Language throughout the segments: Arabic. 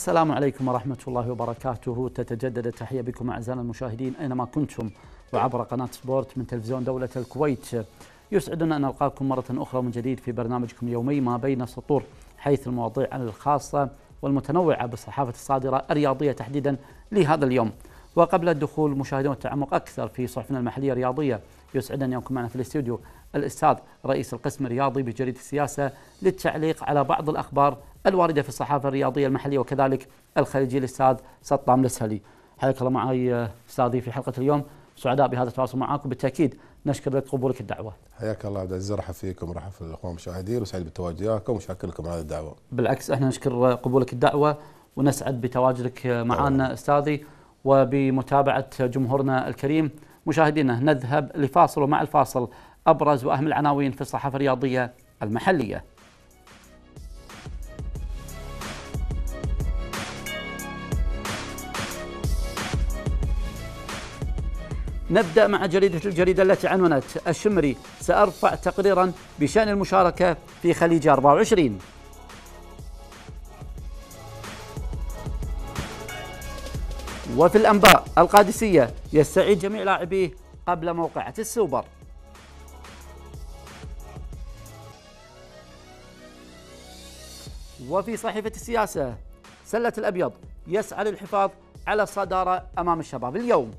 السلام عليكم ورحمة الله وبركاته. تتجدد التحية بكم أعزائنا المشاهدين أينما كنتم وعبر قناة سبورت من تلفزيون دولة الكويت. يسعدنا أن نلقاكم مرة أخرى من جديد في برنامجكم اليومي ما بين السطور حيث المواضيع الخاصة والمتنوعة بالصحافة الصادرة الرياضية تحديدا لهذا اليوم. وقبل الدخول مشاهدين والتعمق أكثر في صحفنا المحلية الرياضية يسعدنا أن يكون معنا في الاستوديو الأستاذ رئيس القسم الرياضي بجريدة السياسة للتعليق على بعض الأخبار الواردة في الصحافة الرياضية المحلية وكذلك الخليجية الأستاذ سطام الأسهلي. حياك الله معي أستاذي في حلقة اليوم. سعداء بهذا التواصل معكم. بالتأكيد نشكر لك قبولك الدعوة. حياك الله عبد العزيز. رحب فيكم ورحب في الإخوان المشاهدين. وسعيد بالتواجد وياكم وشاكر لكم على هذه الدعوة. بالعكس أحنا نشكر قبولك الدعوة ونسعد بتواجدك معنا أستاذي. وبمتابعة جمهورنا الكريم مشاهدينا نذهب لفاصل ومع الفاصل أبرز وأهم العناوين في الصحافة الرياضية المحلية. نبدأ مع جريدة الجريدة التي عنونت الشمري. سأرفع تقريرا بشأن المشاركة في خليج 24 وفي الأنباء القادسية يستعيد جميع لاعبيه قبل موقعة السوبر. وفي صحيفة السياسة سلة الأبيض يسعى للحفاظ على الصدارة أمام الشباب اليوم.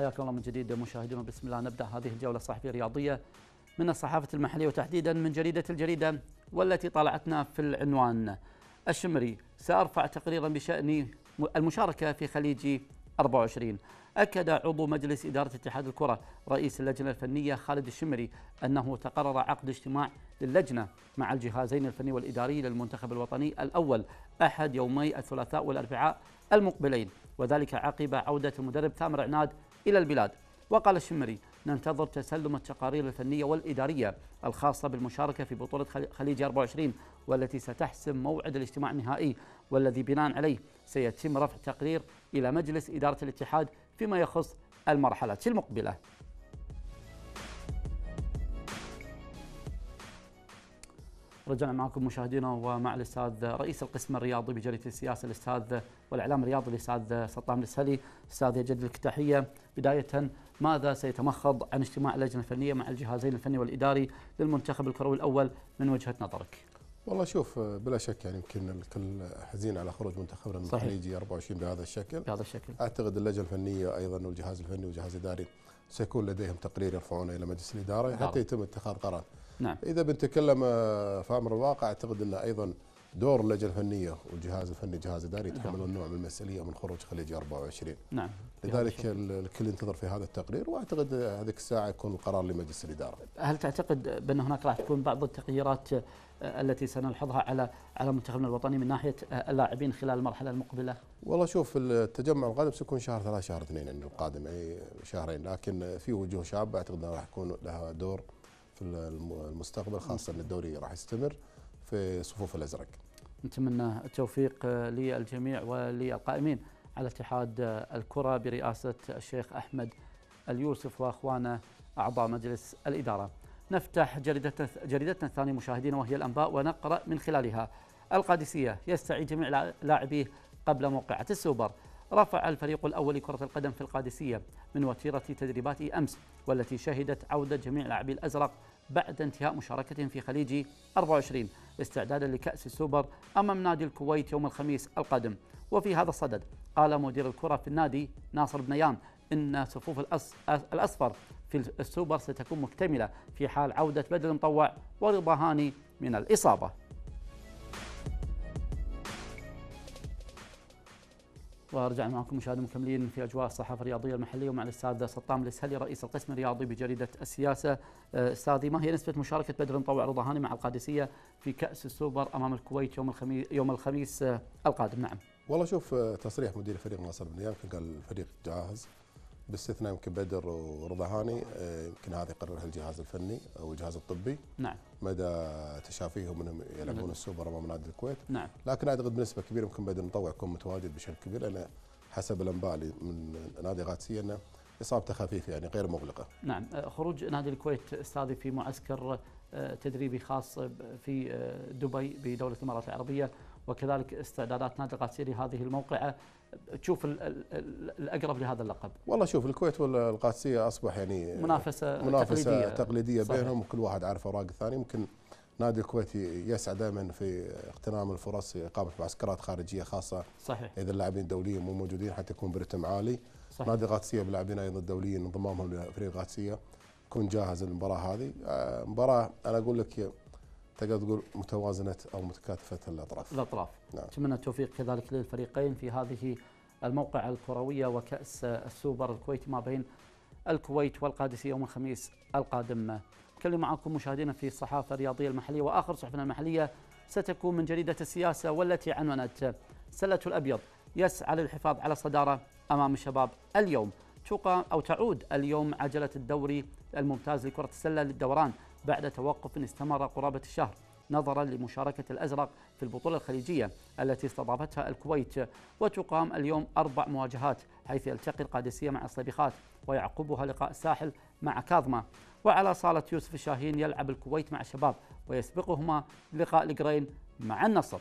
حياكم الله من جديد مشاهدينا. بسم الله نبدأ هذه الجولة الصحفيه الرياضيه من الصحافة المحلية وتحديدا من جريدة الجريدة والتي طلعتنا في العنوان. الشمري سأرفع تقريرا بشأن المشاركة في خليج 24 أكد عضو مجلس إدارة اتحاد الكرة رئيس اللجنة الفنية خالد الشمري أنه تقرر عقد اجتماع للجنة مع الجهازين الفني والإداري للمنتخب الوطني الأول أحد يومي الثلاثاء والأربعاء المقبلين وذلك عقب عودة المدرب ثامر عناد إلى البلاد. وقال الشمري ننتظر تسلم التقارير الفنية والإدارية الخاصة بالمشاركة في بطولة خليج 24 والتي ستحسم موعد الاجتماع النهائي والذي بناء عليه سيتم رفع تقرير إلى مجلس إدارة الاتحاد فيما يخص المرحلة المقبلة. رجعنا معكم مشاهدينا ومع الأستاذ رئيس القسم الرياضي بجريدة السياسة الأستاذ والإعلام الرياضي الأستاذ سلطان السهلي أستاذ يجد لك التحيه بداية ماذا سيتمخض عن اجتماع اللجنة الفنية مع الجهازين الفني والإداري للمنتخب الكروي الأول من وجهة نظرك؟ والله شوف بلا شك يعني يمكن الكل حزين على خروج منتخبنا من. الخليجي 24 بهذا الشكل بهذا الشكل أعتقد اللجنة الفنية أيضا والجهاز الفني والجهاز الإداري سيكون لديهم تقرير يرفعونه إلى مجلس الإدارة بالضبط. حتى يتم اتخاذ قرار. نعم إذا بنتكلم آه، في أمر الواقع أعتقد ان أيضا دور اللجنه الفنيه والجهاز الفني والجهاز الاداري يتحملون نوع من المسؤوليه من خروج خليج 24 نعم لذلك الكل ينتظر في هذا التقرير وأعتقد هذيك الساعة يكون القرار لمجلس الإدارة. هل تعتقد بأن هناك راح تكون بعض التغييرات آه، التي سنلحظها على على منتخبنا الوطني من ناحية آه، اللاعبين خلال المرحلة المقبلة؟ والله شوف التجمع القادم سيكون شهر ثلاث شهر اثنين يعني القادم يعني شهرين لكن في وجوه شابة أعتقد راح يكون لها دور في الم- المستقبل خاصة ان الدوري راح يستمر في صفوف الأزرق. نتمنى التوفيق للجميع وللقائمين على اتحاد الكرة برئاسة الشيخ أحمد اليوسف وأخوانه أعضاء مجلس الإدارة. نفتح جريدتنا جريدتنا الثانية مشاهدينا وهي الأنباء ونقرأ من خلالها. القادسية يستعيد جميع لا- لاعبيه قبل موقعة السوبر. رفع الفريق الأول لكرة القدم في القادسية من وتيرة تدريباته أمس والتي شهدت عودة جميع لاعبي الأزرق بعد انتهاء مشاركتهم في خليج 24 استعدادا لكأس السوبر أمام نادي الكويت يوم الخميس القادم. وفي هذا الصدد قال مدير الكرة في النادي ناصر بنيان إن صفوف الأص... الأصفر في السوبر ستكون مكتملة في حال عودة بدر مطوع ورضا هاني من الإصابة. ورجعنا معكم مشاهدينا مكملين في أجواء الصحافة الرياضية المحلية ومع الأستاذ سطام الأسهلي رئيس القسم الرياضي بجريدة السياسة. آه، استاذي ما هي نسبة مشاركة بدر مطوع ورضا هاني مع القادسية في كأس السوبر أمام الكويت يوم الخميس يوم الخميس آه، القادم. نعم. والله شوف آه، تصريح مدير الفريق ناصر بن يمكن قال الفريق جاهز. باستثناء يمكن بدر ورضا هاني آه، يمكن هذه يقررها الجهاز الفني أو الجهاز الطبي. نعم. مدى تشافيهم إنهم يلعبون السوبر أمام نادي الكويت. نعم. لكن أعتقد بنسبة كبيرة يمكن بدر مطوع يكون متواجد بشكل كبير لأن حسب الأنباء من نادي قادسيه إنه إصابته خفيفة يعني غير مغلقة. نعم. خروج نادي الكويت أستاذي في معسكر تدريبي خاص في دبي بدولة الإمارات العربية. وكذلك استعدادات نادي القادسيه لهذه الموقعة. تشوف الأقرب لهذا اللقب؟ والله شوف الكويت والقادسية أصبح يعني منافسة منافسة تقليدية, تقليدية بينهم كل واحد عارف أوراق الثاني. يمكن نادي الكويت يسعى دائما في اغتنام الفرص إقامة معسكرات خارجية خاصة. صحيح. إذا اللاعبين الدوليين مو موجودين حتى يكون برتم عالي. صحيح. نادي القادسية بلاعبين أيضا الدوليين انضمامهم لفريق القادسية. يكون جاهز للمباراة هذه. آه، مباراة أنا أقول لك تقدر تقول متوازنة أو متكاتفة الأطراف. الأطراف. نعم. أتمنى التوفيق كذلك للفريقين في هذه الموقعة الكروية وكأس السوبر الكويتي ما بين الكويت والقادسية يوم الخميس القادم. نتكلم معكم مشاهدينا في الصحافة الرياضية المحلية وآخر صحفنا المحلية ستكون من جريدة السياسة والتي عنونت سلة الأبيض يسعى للحفاظ على الصدارة أمام الشباب اليوم تقام أو تعود اليوم عجلة الدوري الممتاز لكرة السلة للدوران بعد توقف استمر قرابة الشهر نظرا لمشاركة الأزرق في البطولة الخليجية التي استضافتها الكويت. وتقام اليوم أربع مواجهات حيث يلتقي القادسية مع الصبيخات ويعقبها لقاء الساحل مع كاظمة وعلى صالة يوسف الشاهين يلعب الكويت مع الشباب ويسبقهما لقاء القرين مع النصر.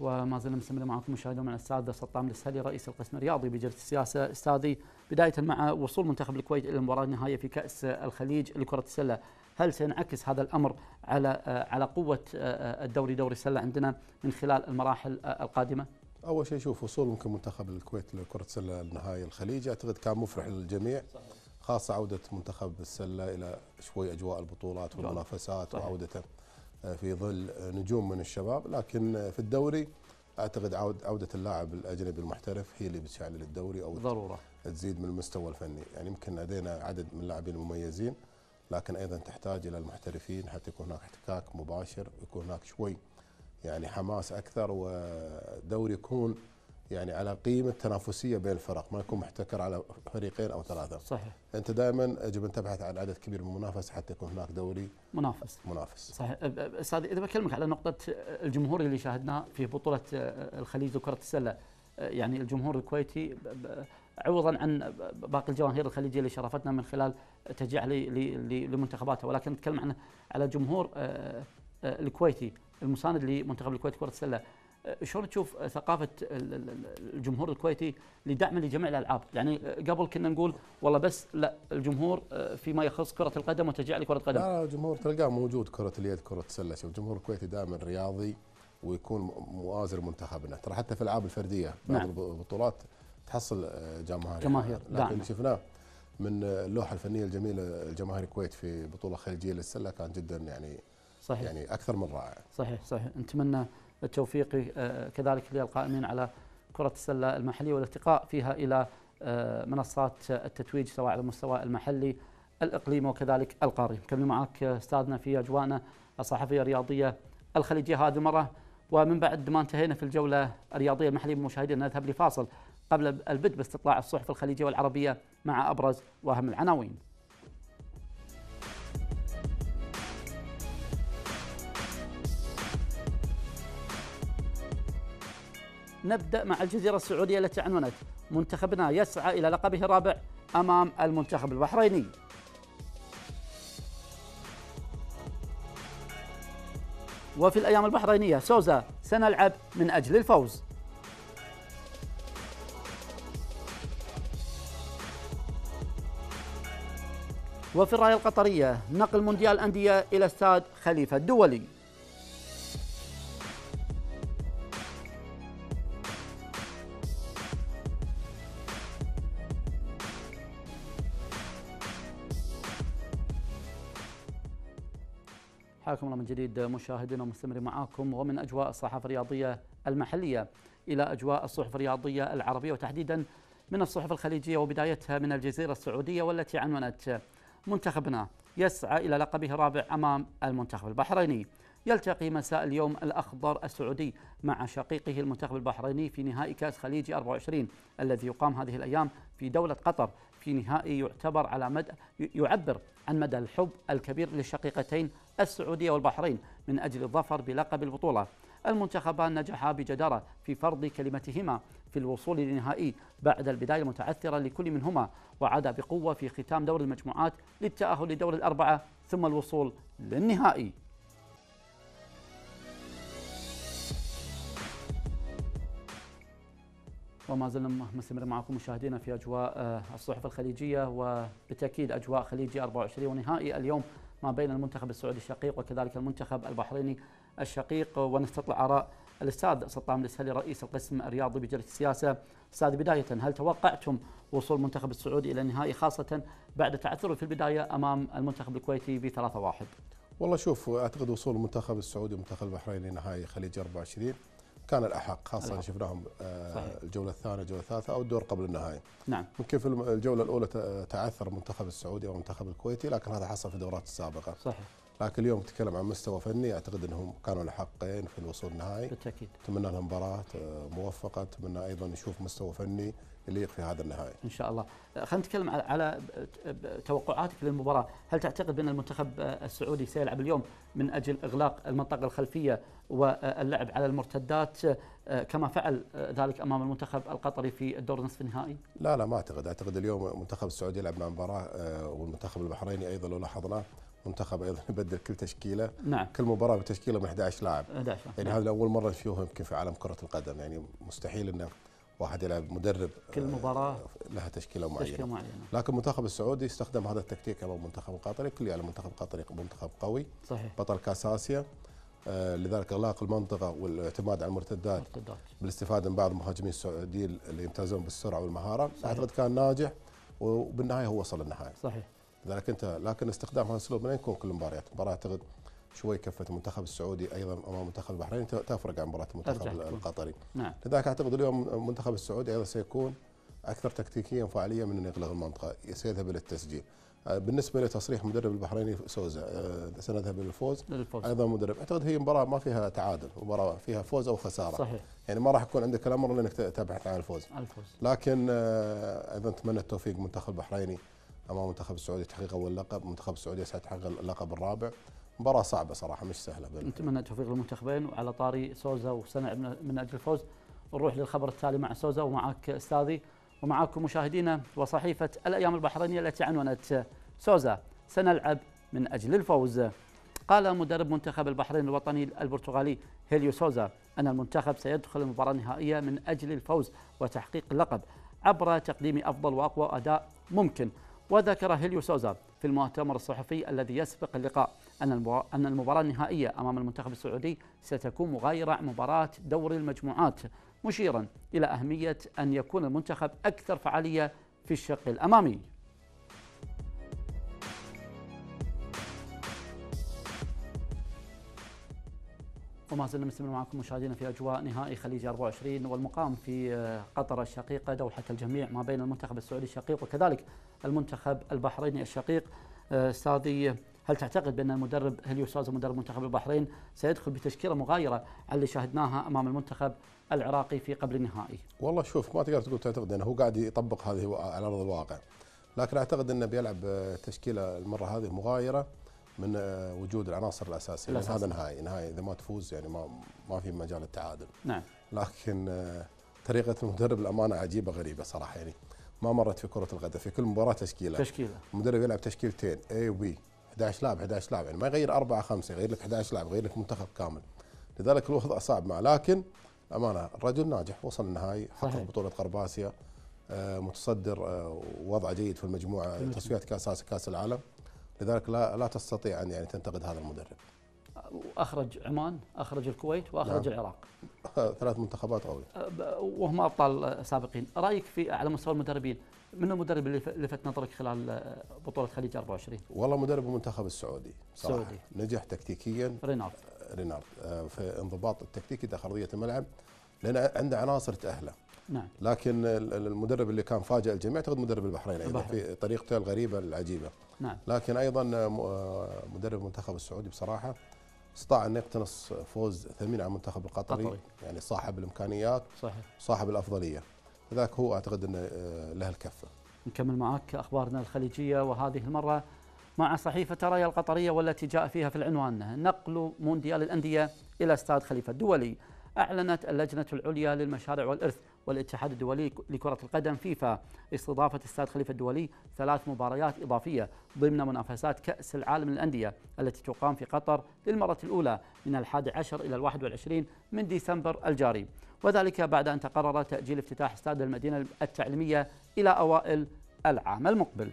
وما زلنا مستمرين معكم مشاهدينا مع الأستاذ سطام السهلي رئيس القسم الرياضي بجلسة السياسة. أستاذي بداية مع وصول منتخب الكويت إلى المباراة النهائية في كأس الخليج لكرة السلة. هل سينعكس هذا الأمر على على قوة الدوري دوري السلة عندنا من خلال المراحل القادمة؟ أول شيء شوف وصول ممكن منتخب الكويت لكرة السلة النهائي الخليج أعتقد كان مفرح للجميع خاصة عودة منتخب السلة إلى شوي أجواء البطولات والمنافسات وعودته. في ظل نجوم من الشباب لكن في الدوري أعتقد عودة اللاعب الأجنبي المحترف هي اللي بتشعل الدوري أو ضرورة. تزيد من المستوى الفني. يعني يمكن لدينا عدد من اللاعبين المميزين لكن أيضا تحتاج إلى المحترفين حتى يكون هناك احتكاك مباشر ويكون هناك شوي يعني حماس أكثر ودوري يكون يعني على قيمة تنافسية بين الفرق ما يكون محتكر على فريقين أو ثلاثة. صحيح. أنت دائما يجب أن تبحث عن عدد كبير من المنافسه حتى يكون هناك دوري منافس. منافس. صحيح. أستاذ إذا بكلمك على نقطة الجمهور اللي شاهدناه في بطولة الخليج لكره السلة يعني الجمهور الكويتي عوضا عن باقي الجماهير الخليجية اللي شرفتنا من خلال تشجيع لمنتخباتها. ولكن نتكلم عن على جمهور الكويتي المساند لمنتخب الكويت كرة السلة. شلون تشوف ثقافة الجمهور الكويتي لدعم لجميع الألعاب؟ يعني قبل كنا نقول والله بس لا الجمهور فيما يخص كرة القدم وتشجيع لكرة القدم لا الجمهور تلقاه موجود كرة اليد كرة السلة. شوف الجمهور الكويتي دائما رياضي ويكون مؤازر منتخبنا. ترى حتى في الألعاب الفردية بعض نعم. البطولات تحصل جماهير. جماهير لكن. شفناه من اللوحة الفنية الجميلة الجماهير الكويت في بطولة خليجية للسلة كان جدا يعني صحيح. يعني أكثر من رائع. صحيح صحيح. نتمنى التوفيق آه، كذلك للقائمين على كرة السلة المحلية والارتقاء فيها إلى آه، منصات التتويج سواء على المستوى المحلي الإقليمي وكذلك القاري. كمل معك أستاذنا في أجواءنا الصحفية الرياضية الخليجية. هذه المرة ومن بعد ما انتهينا في الجولة الرياضية المحلية بمشاهدينا نذهب لفاصل قبل البدء باستطلاع الصحف الخليجية والعربية مع أبرز وأهم العناوين. نبدأ مع الجزيرة السعودية التي عنونت منتخبنا يسعى إلى لقبه الرابع أمام المنتخب البحريني. وفي الأيام البحرينية سوزا سنلعب من أجل الفوز. وفي الراية القطرية نقل مونديال أندية إلى استاد خليفة الدولي. الله من جديد مشاهدينا ومستمرين معاكم ومن أجواء الصحافة الرياضية المحلية إلى أجواء الصحف الرياضية العربية وتحديدا من الصحف الخليجية وبدايتها من الجزيرة السعودية والتي عنونت منتخبنا يسعى إلى لقبه الرابع أمام المنتخب البحريني. يلتقي مساء اليوم الأخضر السعودي مع شقيقه المنتخب البحريني في نهائي كأس خليجي 24 الذي يقام هذه الأيام في دولة قطر في نهائي يعتبر على مدى يعبر عن مدى الحب الكبير للشقيقتين السعودية والبحرين من أجل الظفر بلقب البطولة. المنتخبان نجحا بجدارة في فرض كلمتهما في الوصول للنهائي بعد البداية المتعثرة لكل منهما وعاد بقوة في ختام دور المجموعات للتأهل لدور الأربعة ثم الوصول للنهائي. وما زلنا مستمر معكم مشاهدينا في أجواء آه، الصحف الخليجية وبالتاكيد أجواء خليجي 24 ونهائي اليوم ما بين المنتخب السعودي الشقيق وكذلك المنتخب البحريني الشقيق. ونستطلع آراء الأستاذ سلطان الاسهلي رئيس القسم الرياضي بجريده السياسة. أستاذ بداية هل توقعتم وصول المنتخب السعودي إلى النهائي خاصة بعد تعثره في البداية أمام المنتخب الكويتي ب 3-1 والله شوف أعتقد وصول المنتخب السعودي والمنتخب البحريني لنهائي خليج 24 كان الأحق خاصة الأحق. شفناهم آه، صحيح. الجولة الثانية الجولة الثالثة أو الدور قبل النهائي نعم ممكن في الجولة الأولى تعثر المنتخب السعودي أو المنتخب الكويتي لكن هذا حصل في الدورات السابقه صحيح لكن اليوم تتكلم عن مستوى فني أعتقد إنهم كانوا الاحقين في الوصول النهائي بالتأكيد أتمنى لهم مباراة آه، موفقة أتمنى أيضا نشوف مستوى فني يليق في هذا النهائي. إن شاء الله. خلينا نتكلم على توقعاتك للمباراه، هل تعتقد بأن المنتخب السعودي سيلعب اليوم من أجل إغلاق المنطقة الخلفية واللعب على المرتدات كما فعل ذلك أمام المنتخب القطري في الدور نصف النهائي؟ لا لا ما أعتقد، أعتقد اليوم المنتخب السعودي يلعب مع مباراة آه، والمنتخب البحريني أيضا لو لاحظنا منتخب أيضا يبدل كل تشكيلة. نعم. كل مباراة بتشكيلة من 11 لاعب. 11 يعني هذا أول مرة نشوفه يمكن في عالم كرة القدم. يعني مستحيل إنه واحد يلعب مدرب كل مباراة لها تشكيلة معينة. تشكيلة معينة. لكن المنتخب السعودي استخدم هذا التكتيك أمام المنتخب القطري كل يعلم المنتخب القطري منتخب قوي. صحيح. بطل كاس آسيا. آه لذلك اغلاق المنطقة والاعتماد على المرتدات. مرتدات. بالاستفادة من بعض المهاجمين السعوديين اللي يمتازون بالسرعة والمهارة. أعتقد كان ناجح وبالنهاية هو وصل للنهايه صحيح. لذلك انت لكن استخدام هذا الاسلوب ما يكون كل المباريات مباراة أعتقد شوي كفه المنتخب السعودي أيضا أمام المنتخب البحريني تفرق عن مباراة المنتخب القطري. نعم. لذلك أعتقد اليوم المنتخب السعودي أيضا سيكون أكثر تكتيكيا وفعاليه من انه يغلق المنطقة سيذهب إلى التسجيل. آه، بالنسبة لتصريح مدرب البحريني سوزا آه، سنذهب للفوز للفوز. أيضا مدرب. أعتقد هي مباراة ما فيها تعادل مباراة فيها فوز أو خسارة. صحيح. يعني ما راح يكون عندك الأمر إلا إنك تبحث عن الفوز. الفوز. لكن آه، أيضا اتمنى التوفيق المنتخب البحريني. أمام المنتخب السعودي تحقيق أول لقب المنتخب السعودي سيتحقق اللقب الرابع. مباراة صعبة صراحة مش سهلة نتمنى التوفيق للمنتخبين وعلى طاري سوزا وسنلعب من أجل الفوز. نروح للخبر التالي مع سوزا ومعك أستاذي ومعاكم مشاهدينا وصحيفة الأيام البحرينية التي عنونت سوزا. سنلعب من أجل الفوز. قال مدرب منتخب البحرين الوطني البرتغالي هيليو سوزا أن المنتخب سيدخل المباراة النهائية من أجل الفوز وتحقيق اللقب عبر تقديم أفضل وأقوى أداء ممكن. وذكر هيليو سوزا في المؤتمر الصحفي الذي يسبق اللقاء أن المباراة النهائية أمام المنتخب السعودي ستكون مغايرة مباراة دوري المجموعات مشيرا إلى أهمية أن يكون المنتخب أكثر فعالية في الشق الأمامي. وما زلنا مستمرين معكم مشاهدينا في أجواء نهائي خليج 24 والمقام في آه، قطر الشقيقه دوحة الجميع ما بين المنتخب السعودي الشقيق وكذلك المنتخب البحريني الشقيق آه، استاذي هل تعتقد بأن المدرب هليو سوزا مدرب منتخب البحرين سيدخل بتشكيلة مغايرة على اللي شاهدناها أمام المنتخب العراقي في قبل النهائي؟ والله شوف ما تقدر تقول تعتقد أنه هو قاعد يطبق هذه على أرض الواقع لكن أعتقد أنه بيلعب آه، تشكيلة المرة هذه مغايرة من آه، وجود العناصر الأساسية. لأن هذا نهائي. نهائي. إذا ما تفوز يعني ما ما في مجال التعادل. نعم. لكن آه، طريقة المدرب الامانه عجيبة غريبة صراحة. يعني ما مرت في كرة القدم. في كل مباراة تشكيلة. تشكيلة. المدرب يلعب تشكيلتين. اي وبي 11 لاعب 11 لاعب. يعني ما يغير أربعة خمسة. يغير لك 11 لاعب يغير لك منتخب كامل. لذلك الوضع صعب معه. لكن امانه الرجل ناجح وصل النهائي حقق بطولة غرب اسيا آه، متصدر وضع جيد في المجموعة. تصفيات كاس كأس العالم. لذلك لا لا تستطيع أن يعني تنتقد هذا المدرب. أخرج عمان، أخرج الكويت وأخرج نعم. العراق. ثلاث منتخبات قوية. وهم أبطال سابقين، رأيك في على مستوى المدربين من المدرب اللي لفت نظرك خلال بطولة خليج 24 والله مدرب المنتخب السعودي صراحة السعودي. نجح تكتيكيا رينارد رينارد آه، في انضباط التكتيكي داخل ارضيه الملعب لأن عنده عناصر تأهله نعم لكن المدرب اللي كان فاجئ الجميع أعتقد مدرب البحرين أيضا في طريقته الغريبة العجيبة نعم. لكن أيضا آه، مدرب المنتخب السعودي بصراحة استطاع أن يقتنص فوز ثمين على المنتخب القطري قطري. يعني صاحب الإمكانيات صحيح. صاحب الأفضلية. لذلك هو أعتقد انه آه، له الكفة. نكمل معك أخبارنا الخليجية وهذه المرة مع صحيفة رايا القطرية والتي جاء فيها في العنوان نقل مونديال الأندية إلى استاد خليفة الدولي. أعلنت اللجنة العليا للمشاريع والإرث والاتحاد الدولي لكرة القدم فيفا استضافة استاد خليفة الدولي ثلاث مباريات إضافية ضمن منافسات كأس العالم للأندية التي تقام في قطر للمرة الأولى من الحادي عشر إلى الواحد والعشرين من ديسمبر الجاري. وذلك بعد أن تقرر تأجيل افتتاح استاد المدينة التعليمية إلى أوائل العام المقبل.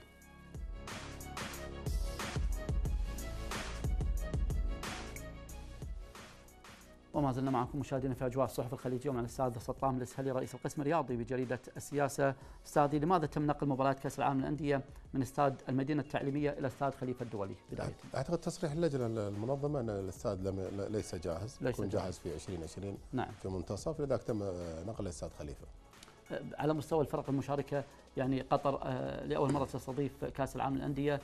وما زلنا معكم مشاهدينا في أجواء الصحف الخليجية. مع الاستاذ سطام الاسهلي رئيس القسم الرياضي بجريدة السياسة. أستاذي لماذا تم نقل مباراة كأس العالم للأندية من استاد المدينة التعليمية إلى استاد خليفة الدولي بداية؟ أعتقد تصريح اللجنة المنظمة أن الاستاد لم ليس جاهز ليس يكون جاهز. في 2020 نعم. في منتصف لذلك تم نقل استاد خليفة. على مستوى الفرق المشاركة يعني قطر آه، لأول مرة تستضيف كأس العالم للأندية. آه،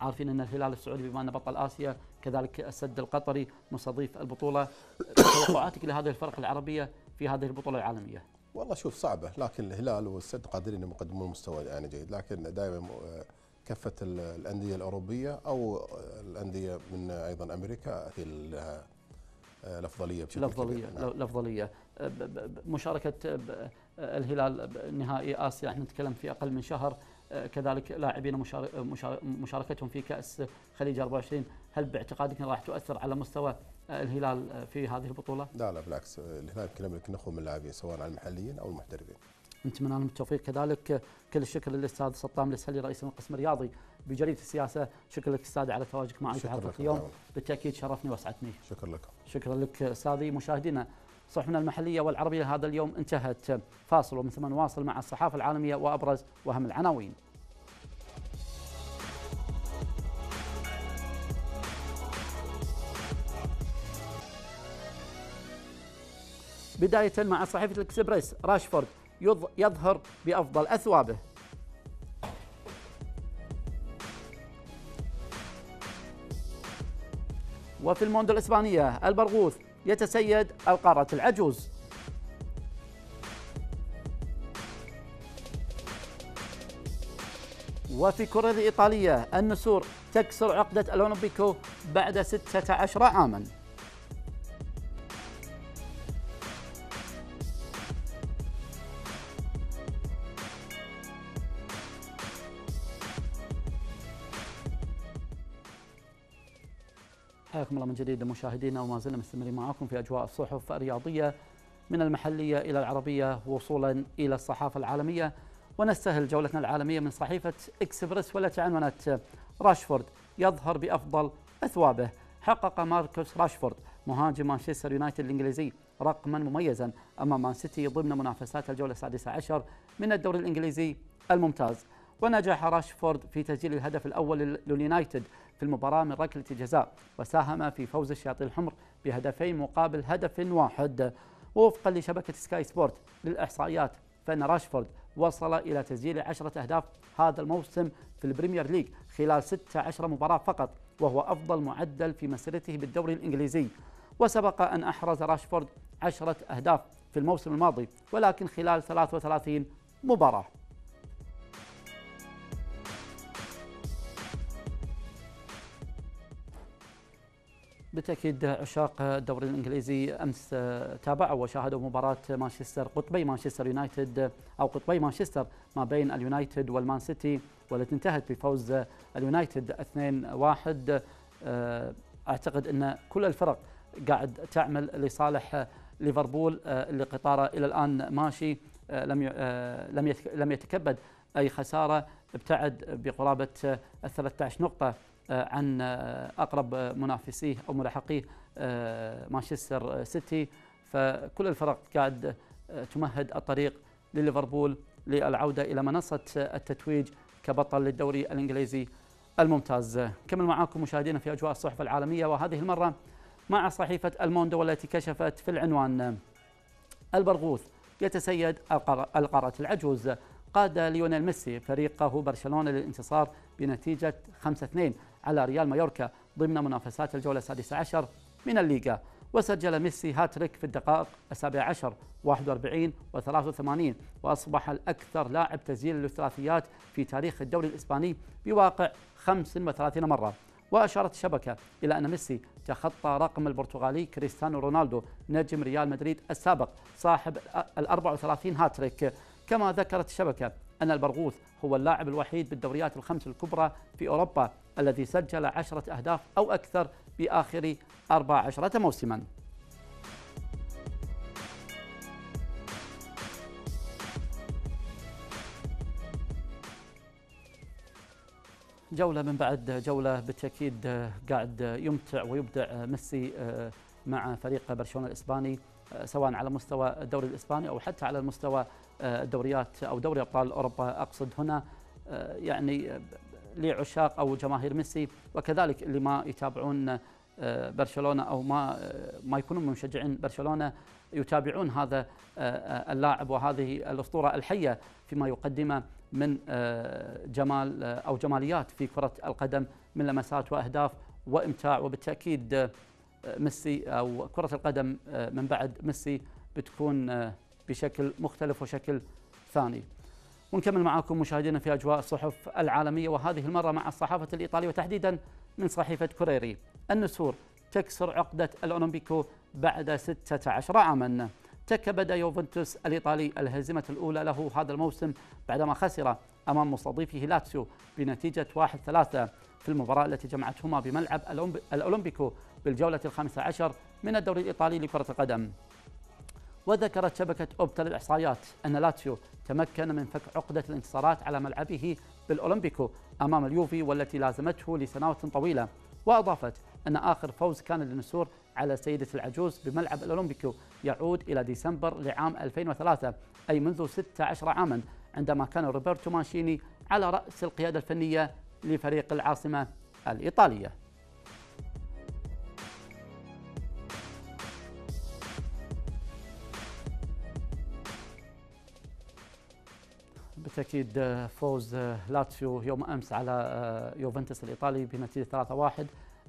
عارفين أن الهلال السعودي بما انه بطل آسيا كذلك السد القطري مستضيف البطولة. توقعاتك لهذه الفرق العربية في هذه البطولة العالمية؟ والله شوف صعبة لكن الهلال والسد قادرين يقدمون مستوى يعني جيد لكن دائما كفه الأندية الأوروبية أو الأندية من أيضا أمريكا هي الأفضلية بشكل الأفضلية نعم. الأفضلية. مشاركة الهلال نهائي آسيا إحنا نتكلم في أقل من شهر. كذلك لاعبين مشاركتهم في كأس خليج 24 هل باعتقادك راح تؤثر على مستوى الهلال في هذه البطولة؟ لا لا بالعكس. الهلال يمكن نخوه من اللاعبين سواء على المحليين أو المحترفين. نتمنى لهم التوفيق. كذلك كل الشكر للأستاذ سطام الأسهلي رئيس القسم الرياضي بجريدة السياسة. شكرا لك أستاذ على تواجدك معي في حلقه اليوم. بالتأكيد شرفني واسعدتني. شكرا لك. شكرا لك أستاذي مشاهدينا. صحفنا المحلية والعربية هذا اليوم انتهت. فاصل ومن ثم نواصل مع الصحافة العالمية وأبرز واهم العناوين. بداية مع صحيفة الإكسبريس راشفورد يظهر بأفضل أثوابه. وفي الموندو الإسبانية البرغوث يتسيد القارة العجوز. وفي كرة الإيطالية النسور تكسر عقدة الأولمبيكو بعد 16 عاماً. الله من جديد مشاهدينا وما زلنا مستمرين معكم في أجواء الصحف الرياضية من المحلية إلى العربية وصولا إلى الصحافة العالمية. ونستهل جولتنا العالمية من صحيفة إكسبرس والتي عنونت راشفورد يظهر بأفضل أثوابه. حقق ماركوس راشفورد مهاجم مانشستر يونايتد الإنجليزي رقما مميزا أمام مان سيتي ضمن منافسات الجولة السادسة عشر من الدوري الإنجليزي الممتاز. ونجح راشفورد في تسجيل الهدف الأول لليونايتد في المباراة من ركلة جزاء وساهم في فوز الشياطين الحمر بهدفين مقابل هدف واحد. ووفقا لشبكة سكاي سبورت للإحصائيات فإن راشفورد وصل إلى تسجيل عشرة أهداف هذا الموسم في البريمير ليج خلال 16 مباراة فقط وهو أفضل معدل في مسيرته بالدوري الإنجليزي. وسبق أن أحرز راشفورد عشرة أهداف في الموسم الماضي ولكن خلال 33 مباراة. بالتأكيد عشاق الدوري الإنجليزي أمس تابعوا وشاهدوا مباراة مانشستر قطبي مانشستر يونايتد أو قطبي مانشستر ما بين اليونايتد والمان سيتي والتي انتهت بفوز اليونايتد 2-1 آه، أعتقد أن كل الفرق قاعد تعمل لصالح ليفربول آه، اللي قطاره إلى الآن ماشي آه، لم لم لم يتكبد أي خسارة ابتعد بقرابة ال 13 نقطة. آه، عن آه، أقرب منافسيه أو ملاحقيه آه، مانشستر سيتي. فكل الفرق قاعد تمهد الطريق لليفربول للعودة إلى منصة التتويج كبطل للدوري الإنجليزي الممتاز. كمل معاكم مشاهدينا في أجواء الصحف العالمية وهذه المرة مع صحيفة الموندو والتي كشفت في العنوان. البرغوث يتسيد القارة العجوز. قاد ليونيل ميسي فريقه برشلونة للانتصار بنتيجة 5-2 على ريال مايوركا ضمن منافسات الجولة السادسة عشر من الليغا. وسجل ميسي هاتريك في الدقائق السابعة عشر 41 و83 وأصبح الأكثر لاعب تسجيل للثلاثيات في تاريخ الدوري الإسباني بواقع 35 مرة. وأشارت الشبكة إلى أن ميسي تخطى رقم البرتغالي كريستيانو رونالدو نجم ريال مدريد السابق صاحب ال 34 هاتريك. كما ذكرت الشبكة أن البرغوث هو اللاعب الوحيد بالدوريات الخمس الكبرى في أوروبا الذي سجل عشرة أهداف أو أكثر بآخر 14 موسما. جولة من بعد جولة بالتأكيد قاعد يمتع ويبدع ميسي مع فريق برشلونة الإسباني سواء على مستوى الدوري الإسباني أو حتى على المستوى الدوريات أو دوري أبطال أوروبا أقصد هنا يعني لعشاق أو جماهير ميسي وكذلك اللي ما يتابعون برشلونة أو ما ما يكونون مشجعين برشلونة يتابعون هذا اللاعب وهذه الأسطورة الحية فيما يقدمه من جمال أو جماليات في كرة القدم من لمسات وأهداف وإمتاع. وبالتأكيد ميسي أو كرة القدم من بعد ميسي بتكون بشكل مختلف وشكل ثاني. ونكمل معكم مشاهدينا في أجواء الصحف العالمية وهذه المرة مع الصحافة الإيطالية وتحديدا من صحيفة كوريري. النسور تكسر عقدة الأولمبيكو بعد 16 عاما. تكبد يوفنتوس الإيطالي الهزيمة الأولى له هذا الموسم بعدما خسر أمام مستضيفه لاتسيو بنتيجة 1-3 في المباراة التي جمعتهما بملعب الأولمبيكو بالجولة الخامسة عشر من الدوري الإيطالي لكرة القدم. وذكرت شبكة أوبتا للإحصائيات أن لاتسيو تمكن من فك عقدة الانتصارات على ملعبه بالأولمبيكو أمام اليوفي والتي لازمته لسنوات طويلة. وأضافت أن آخر فوز كان للنسور على سيدة العجوز بملعب الأولمبيكو يعود إلى ديسمبر لعام 2003 أي منذ 16 عاما عندما كان روبرتو مانشيني على رأس القيادة الفنية لفريق العاصمة الإيطالية. بالتأكيد فوز لاتسيو يوم أمس على يوفنتوس الإيطالي بنتيجة 3-1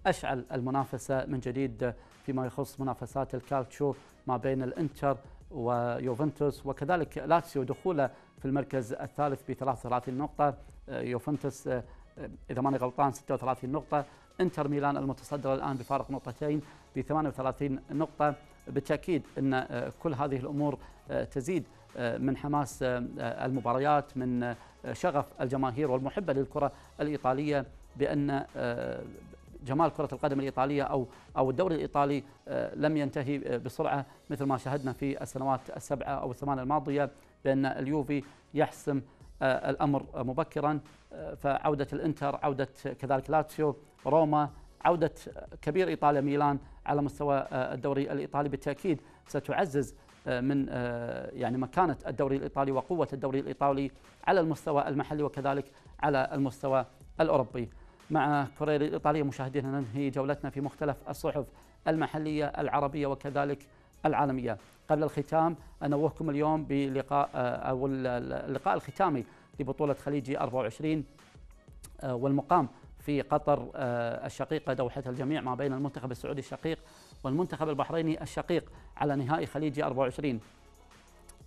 أشعل المنافسة من جديد فيما يخص منافسات الكالتشو ما بين الإنتر ويوفنتوس. وكذلك لاتسيو دخوله في المركز الثالث ب 33 نقطة. يوفنتوس إذا ماني غلطان 36 نقطة. إنتر ميلان المتصدر الآن بفارق نقطتين ب 38 نقطة. بالتأكيد إن كل هذه الأمور تزيد. من حماس المباريات من شغف الجماهير والمحبة للكرة الإيطالية بأن جمال كرة القدم الإيطالية أو أو الدوري الإيطالي لم ينتهي بسرعة مثل ما شاهدنا في السنوات السبعة أو الثمان الماضية بأن اليوفي يحسم الأمر مبكرا. فعودة الإنتر عودة كذلك لاتسيو روما عودة كبير إيطاليا ميلان على مستوى الدوري الإيطالي بالتأكيد ستعزز من يعني مكانة الدوري الإيطالي وقوة الدوري الإيطالي على المستوى المحلي وكذلك على المستوى الأوروبي. مع كوريري الإيطالية مشاهدينا ننهي جولتنا في مختلف الصحف المحلية العربية وكذلك العالمية. قبل الختام أنوهكم اليوم بلقاء أو اللقاء الختامي لبطولة خليجي 24 والمقام في قطر الشقيقه دوحة الجميع ما بين المنتخب السعودي الشقيق والمنتخب البحريني الشقيق على نهائي خليجي 24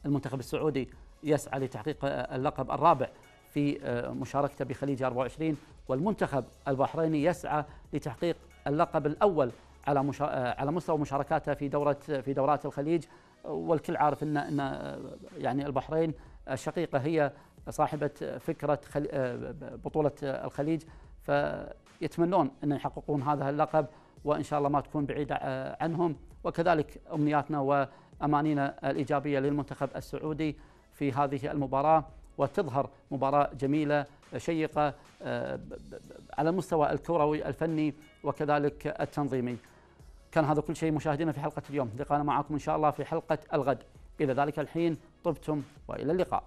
المنتخب السعودي يسعى لتحقيق اللقب الرابع في مشاركته بخليج 24 والمنتخب البحريني يسعى لتحقيق اللقب الأول على على مستوى مشاركاته في دورة في دورات الخليج. والكل عارف إن إن يعني البحرين الشقيقة هي صاحبة فكرة بطولة الخليج. فيتمنون إن يحققون هذا اللقب. وإن شاء الله ما تكون بعيدة عنهم وكذلك أمنياتنا وأمانينا الإيجابية للمنتخب السعودي في هذه المباراة وتظهر مباراة جميلة شيقة على المستوى الكروي الفني وكذلك التنظيمي. كان هذا كل شيء مشاهدينا في حلقة اليوم، لقانا معكم إن شاء الله في حلقة الغد. إلى ذلك الحين طبتم وإلى اللقاء.